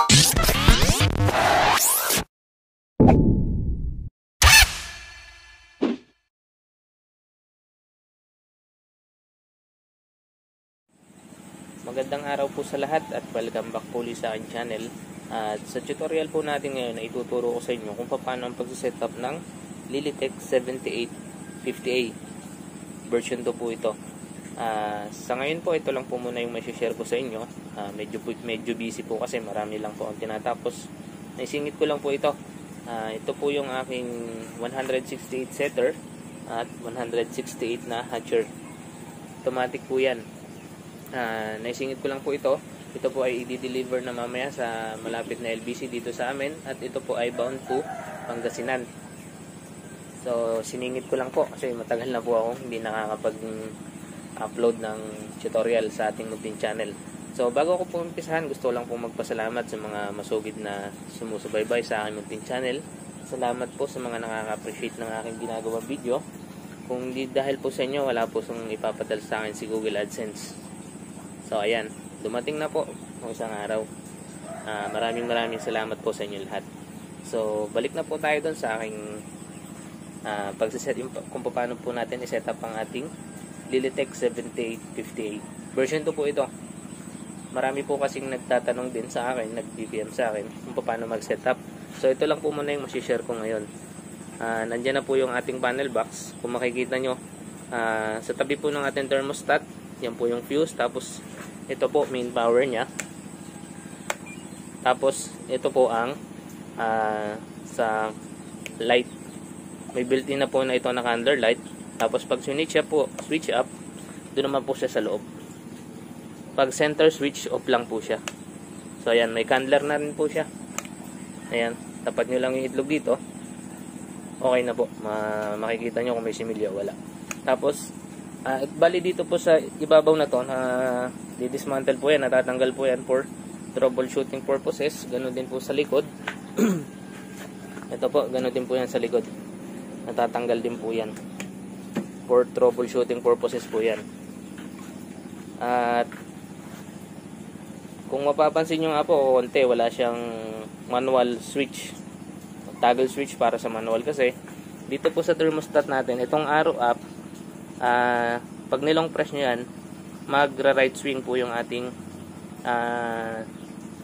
Magandang araw po sa lahat at welcome back po ulit sa aking channel. At sa tutorial po natin ngayon ay ituturo ko sa inyo kung paano ang pagsisetup ng Lilitech 7850A. Version 2 po ito. Ah, sa ngayon po ito lang po muna yung may share ko sa inyo. Ah, medyo, medyo busy po kasi marami lang po ang tinatapos. Naisingit ko lang po ito. Ah, ito po yung aking 168 setter at 168 na hatcher. Automatic po yan. Uh, naisingit ko lang po ito. Ito po ay i-deliver na mamaya sa malapit na LBC dito sa amin at ito po ay bound to Pangasinan. So, siningit ko lang po kasi matagal na po ako hindi nakakapag-upload ng tutorial sa ating munting channel. So, bago ko po umpisahan, gusto lang po magpasalamat sa mga masugid na sumusubaybay sa aking munting channel. Salamat po sa mga nakaka-appreciate ng aking ginagawa video. Kung di dahil po sa inyo, wala po song ipapadal sa akin si Google AdSense. So, ayan. Dumating na po ng isang araw. Uh, maraming maraming salamat po sa inyo lahat. So, balik na po tayo doon sa aking uh, pagsiset yung, kung paano po natin iset up ang ating Lilitech 7858. Version 2 po ito. Marami po kasing nagtatanong din sa akin, nag-BBM sa akin kung paano mag-set up. So, ito lang po muna yung masishare ko ngayon. Uh, nandyan na po yung ating panel box. Kung makikita nyo, uh, sa tabi po ng ating thermostat, yan po yung fuse. Tapos, ito po main power niya tapos ito po ang uh, sa light may built-in na po na ito na candle light tapos pag switch up po switch up doon naman po siya sa loob pag center switch off lang po siya so ayan may candler na rin po siya ayan tapat nyo lang yung itlog dito okay na po Ma makikita nyo kung may similya wala tapos uh, bali dito po sa ibabaw na to na uh, didismantle po yan, natatanggal po yan for troubleshooting purposes. Ganun din po sa likod. Ito po, ganun din po yan sa likod. Natatanggal din po yan. For troubleshooting purposes po yan. At kung mapapansin nyo nga po, konti, wala siyang manual switch. Toggle switch para sa manual kasi dito po sa thermostat natin, itong arrow up, uh, pag nilong press nyo yan, magra right swing po yung ating uh,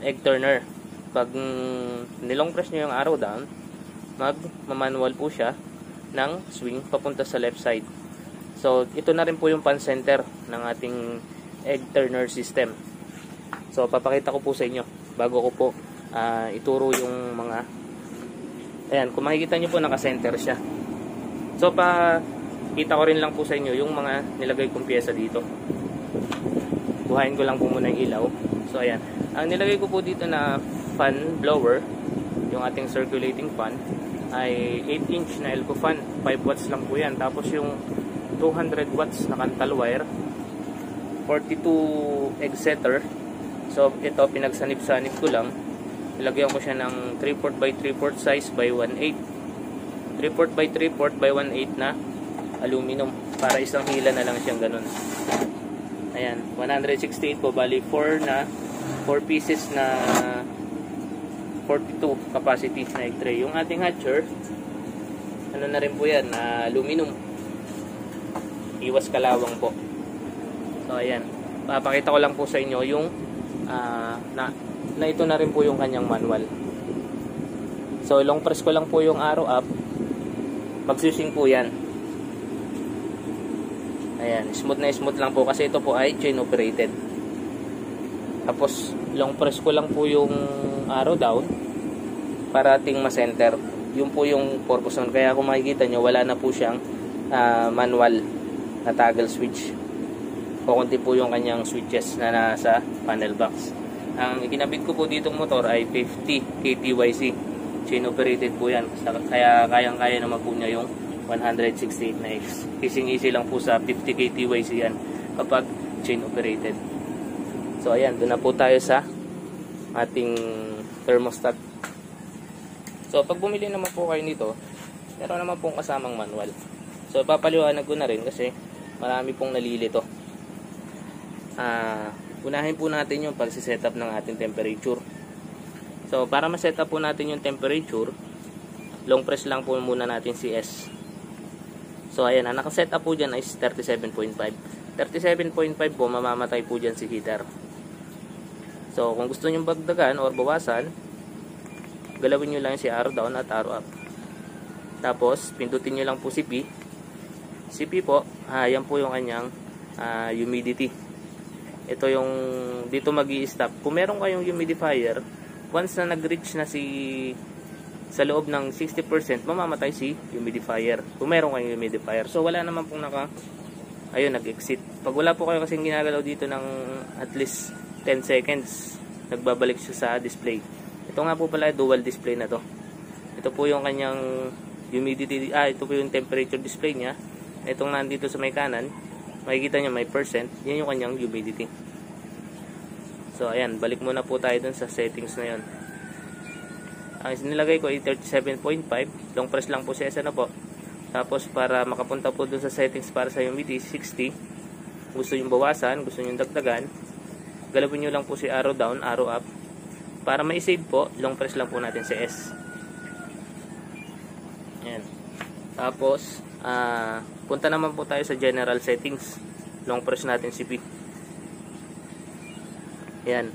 egg turner pag nilong press nyo yung arrow down mag manual po siya ng swing papunta sa left side so ito na rin po yung pan center ng ating egg turner system. So papakita ko po sa inyo bago ko po uh, ituro yung mga ayan kung makikita nyo po naka center siya. So pa kita ko rin lang po sa inyo yung mga nilagay kong pyesa dito. Buhayin ko lang po muna yung ilaw. So ayan. Ang nilagay ko po dito na fan blower yung ating circulating fan ay 8 inch na Elco fan 5 watts lang po yan. Tapos yung 200 watts na kantal wire 42 egg setter so ito pinagsanip-sanip ko lang nilagyan ko siya ng 3 port by 3 port size by 1.8 3 port by 3 port by 1.8 na aluminum para isang hila na lang siyang ganun Ayan, 168 po. Bali, 4 na, 4 pieces na 42 capacity na egg tray. Yung ating hatcher, ano na rin po yan, na aluminum. Iwas kalawang po. So, ayan. Papakita ko lang po sa inyo yung uh, na, na ito na rin po yung kanyang manual. So, long press ko lang po yung arrow up. Magsising po yan. Ayan, smooth na smooth lang po kasi ito po ay chain operated. Tapos, long press ko lang po yung arrow down para ating ma-center. Yun po yung purpose nun. Kaya kung makikita nyo, wala na po siyang uh, manual na toggle switch. Kukunti po yung kanyang switches na nasa panel box. Ang ikinabit ko po dito motor ay 50 KTYC. Chain operated po yan. Kaya kayang-kaya naman po niya yung 168 na X. Easy easy lang po sa 50k TYC yan kapag chain operated. So ayan, doon na po tayo sa ating thermostat. So pag bumili naman po kayo nito, meron naman pong kasamang manual. So papaliwanag ko na rin kasi marami pong nalilito. Ah, unahin po natin yung pagsiset up ng ating temperature. So, para ma-set up po natin yung temperature, long press lang po muna natin si S. So, ayan, ang nakaset up po dyan is 37.5. 37.5 po, mamamatay po dyan si heater. So, kung gusto nyo bagdagan or bawasan, galawin nyo lang si arrow down at arrow up. Tapos, pindutin nyo lang po si P. Si P po, yan po yung kanyang ah, humidity. Ito yung, dito mag stop Kung meron kayong humidifier, once na nag-reach na si sa loob ng 60%, mamamatay si humidifier. Kung meron kayong humidifier. So, wala naman pong naka, ayun, nag-exit. Pag wala po kayo kasing ginagalaw dito ng at least 10 seconds, nagbabalik siya sa display. Ito nga po pala, dual display na to. Ito po yung kanyang humidity, ah, ito po yung temperature display niya. Itong nandito sa may kanan, makikita niyo may percent, yan yung kanyang humidity. So, ayan, balik muna po tayo dun sa settings na yon. Ang nilagay ko ay 37.5, long press lang po sa na po. Tapos, para makapunta po dun sa settings para sa humidity, 60. Gusto yung bawasan, gusto yung dagdagan, galawin nyo lang po si arrow down, arrow up. Para ma-save po, long press lang po natin si S. Ayan. Tapos, ah, punta naman po tayo sa general settings. Long press natin si P. Ayan.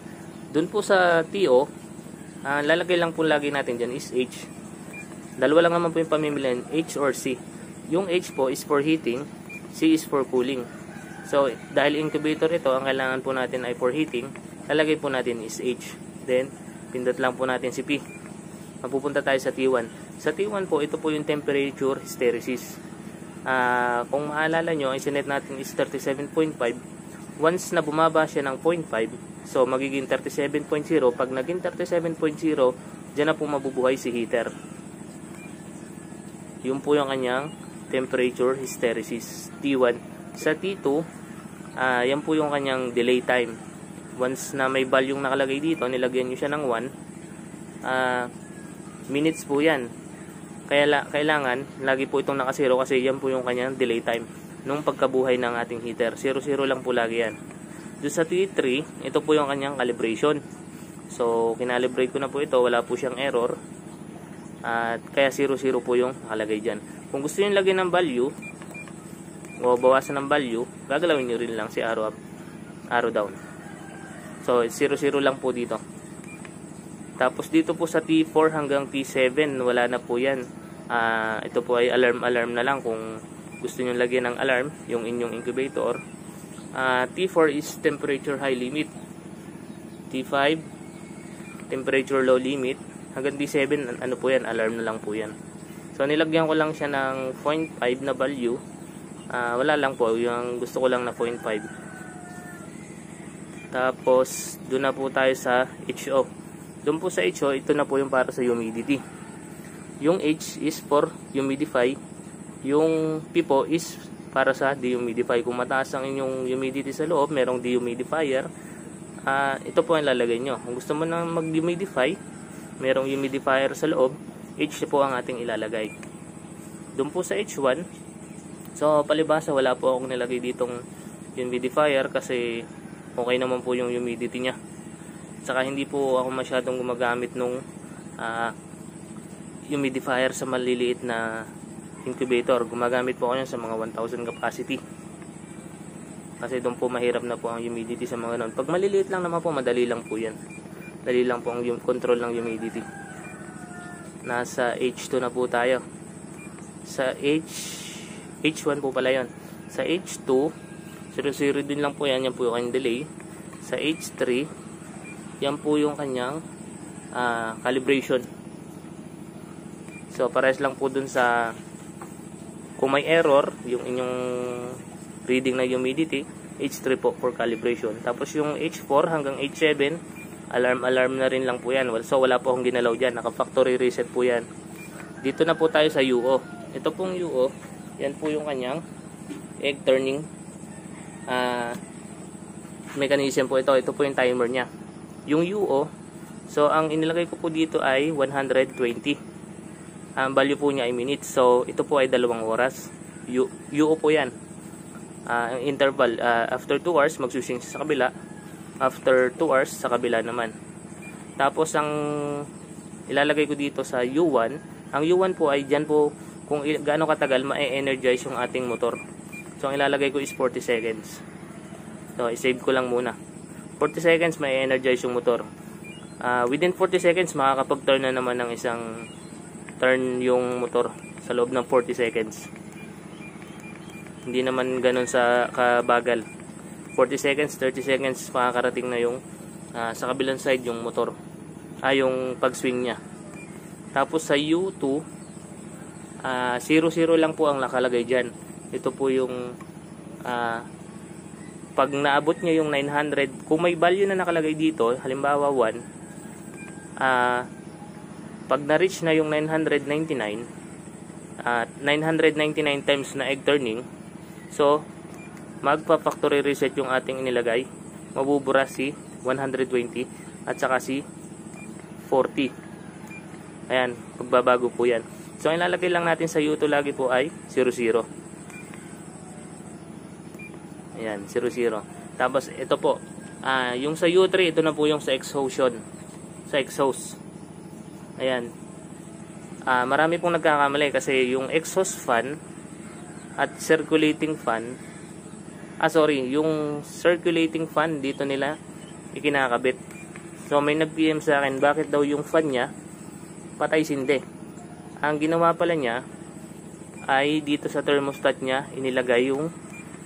Doon po sa TO, ah, lalagay lang po lagi natin dyan is H. Dalawa lang naman po yung pamimilian, H or C. Yung H po is for heating, C is for cooling. So, dahil incubator ito, ang kailangan po natin ay for heating, lalagay po natin is H. Then, pindot lang po natin si P. Mapupunta tayo sa T1. Sa T1 po, ito po yung temperature hysteresis. Uh, kung maalala nyo, ang sinet natin is 37.5. Once na bumaba siya ng 0.5, so magiging 37.0. Pag naging 37.0, dyan na po mabubuhay si heater. Yun po yung kanyang temperature hysteresis. T1. Sa T2, uh, yan po yung kanyang delay time once na may value nakalagay dito nilagyan nyo siya ng 1 uh, ah, minutes po yan kaya la, kailangan lagi po itong nakasero kasi yan po yung kanyang delay time nung pagkabuhay ng ating heater 0-0 lang po lagi yan doon sa T3 ito po yung kanyang calibration so kinalibrate ko na po ito wala po siyang error at kaya 0-0 po yung nakalagay dyan kung gusto nyo lagyan ng value o bawasan ng value, gagalawin nyo rin lang si arrow up, arrow down. So, 0, 0 lang po dito. Tapos dito po sa T4 hanggang T7, wala na po yan. Uh, ito po ay alarm-alarm na lang kung gusto nyo lagyan ng alarm, yung inyong incubator. Uh, T4 is temperature high limit. T5, temperature low limit. Hanggang T7, ano po yan, alarm na lang po yan. So, nilagyan ko lang siya ng 0.5 na value uh, wala lang po yung gusto ko lang na 0.5 tapos doon na po tayo sa HO doon po sa HO ito na po yung para sa humidity yung H is for humidify. Yung P po is para sa dehumidify. Kung mataas ang inyong humidity sa loob merong dehumidifier. Uh, ito po ang lalagay nyo. Kung gusto mo na mag humidify merong humidifier sa loob H po ang ating ilalagay. Doon po sa H1 So, palibasa, wala po akong nilagay ditong humidifier kasi okay naman po yung humidity niya. Saka hindi po ako masyadong gumagamit nung uh, humidifier sa maliliit na incubator. Gumagamit po ako yan sa mga 1000 capacity. Kasi doon po mahirap na po ang humidity sa mga noon. Pag maliliit lang naman po, madali lang po yan. Dali lang po ang control ng humidity. Nasa H2 na po tayo. Sa H H1 po pala yon sa H2 0-0 din lang po yan yan po yung delay sa H3 yan po yung kanyang uh, calibration so pares lang po dun sa kung may error yung inyong reading na humidity H3 po for calibration tapos yung H4 hanggang H7 alarm alarm na rin lang po yan so wala po akong ginalaw dyan naka factory reset po yan dito na po tayo sa UO ito pong UO yan po yung kanyang egg turning uh, mechanism po ito. Ito po yung timer niya. Yung UO, so ang inilagay ko po dito ay 120. Ang value po niya ay minutes. So ito po ay dalawang oras. U, UO po yan. Uh, interval, uh, after 2 hours, magsusing sa kabila. After 2 hours, sa kabila naman. Tapos ang ilalagay ko dito sa U1, ang U1 po ay dyan po kung gaano katagal ma-energize yung ating motor. So ang ilalagay ko is 40 seconds. So i-save ko lang muna. 40 seconds ma-energize yung motor. Ah, within 40 seconds makakapag-turn na naman ng isang turn yung motor sa loob ng 40 seconds. Hindi naman ganun sa kabagal. 40 seconds, 30 seconds makakarating na yung ah, sa kabilang side yung motor. Ah, yung pag-swing niya. Tapos sa U2, ah 0-0 lang po ang nakalagay dyan. Ito po yung ah, pag naabot nyo yung 900, kung may value na nakalagay dito, halimbawa 1, ah pag na-reach na yung 999, at 999 times na egg turning, so magpa-factory reset yung ating inilagay. Mabubura si 120 at saka si 40. Ayan, pagbabago po yan. So, ang ilalagay lang natin sa U2 lagi po ay 00. Ayan, 00. Tapos, ito po. ah yung sa U3, ito na po yung sa exhaustion. Sa exhaust. Ayan. Ah marami pong nagkakamali kasi yung exhaust fan at circulating fan ah sorry, yung circulating fan dito nila ikinakabit. So may nag-PM sa akin bakit daw yung fan niya patay sindi. Ang ginawa pala niya ay dito sa thermostat niya inilagay yung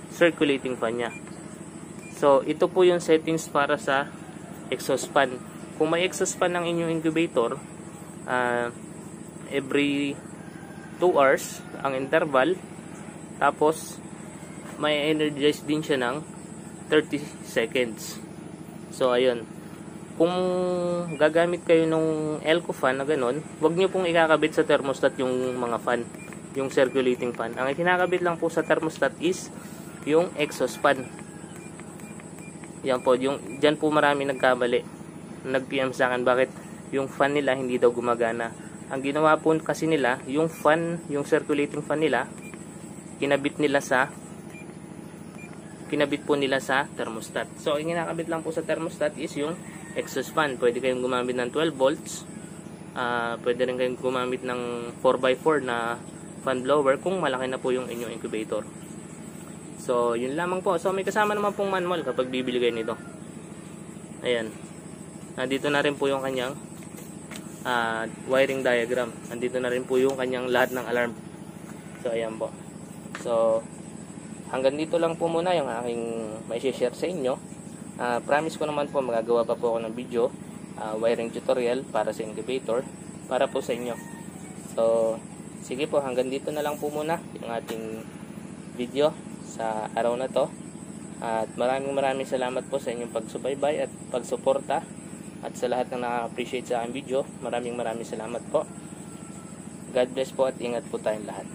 circulating fan niya. So ito po yung settings para sa exhaust fan. Kung may exhaust fan ng inyong incubator, ah every 2 hours ang interval. Tapos may energize din siya ng 30 seconds. So ayun. Kung gagamit kayo nung Elco fan na ganun wag nyo pong ikakabit sa thermostat yung mga fan yung circulating fan. Ang ikinakabit lang po sa thermostat is yung exhaust fan. Yan po yung, dyan po marami nagkamali nag-PM sa akin. Bakit yung fan nila hindi daw gumagana ang ginawa po kasi nila, yung fan, yung circulating fan nila, kinabit nila sa kinabit po nila sa thermostat. So, ang kinakabit lang po sa thermostat is yung exhaust fan. Pwede kayong gumamit ng 12 volts. Uh, pwede rin kayong gumamit ng 4x4 na fan blower kung malaki na po yung inyong incubator. So, yun lamang po. So, may kasama naman pong manual kapag bibili kayo nito. Ayan. Nandito na rin po yung kanyang uh, wiring diagram. Andito na rin po yung kanyang lahat ng alarm. So, ayan po. So, hanggang dito lang po muna yung aking may share sa inyo. Uh, promise ko naman po magagawa pa po ako ng video uh, wiring tutorial para sa incubator para po sa inyo. So, sige po hanggang dito na lang po muna yung ating video sa araw na to. At maraming maraming salamat po sa inyong pagsubaybay at pagsuporta at sa lahat ng nakaka-appreciate sa aking video, maraming maraming salamat po. God bless po at ingat po tayong lahat.